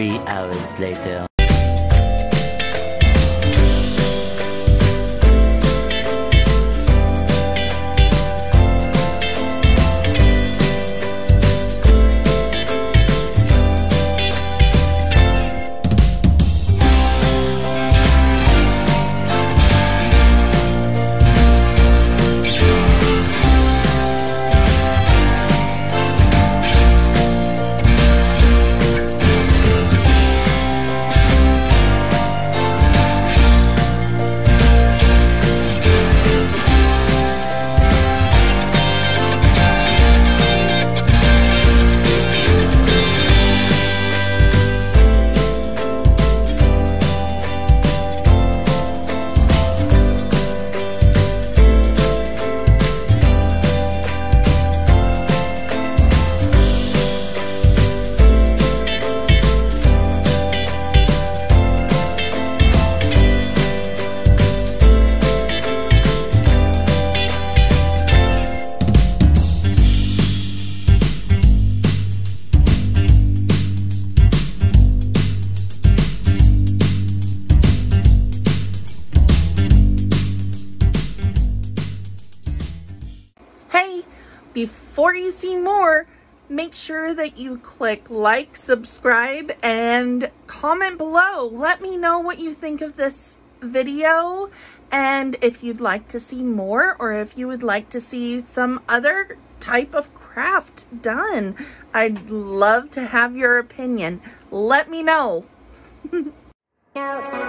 Three hours later. Before you see more, make sure that you click like, subscribe, and comment below. Let me know what you think of this video and if you'd like to see more or if you would like to see some other type of craft done. I'd love to have your opinion. Let me know. No.